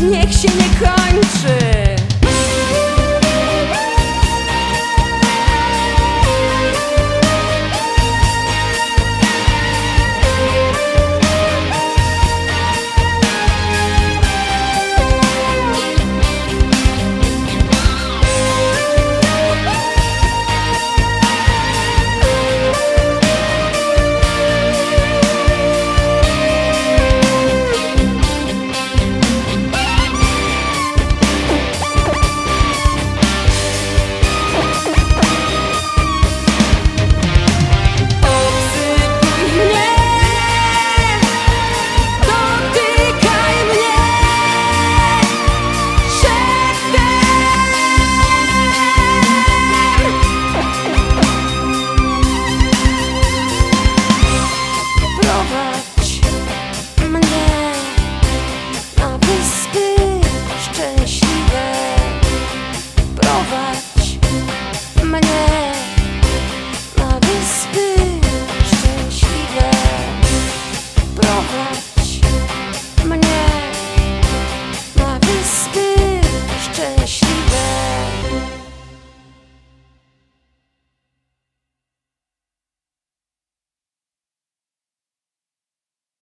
niech się nie kończy. she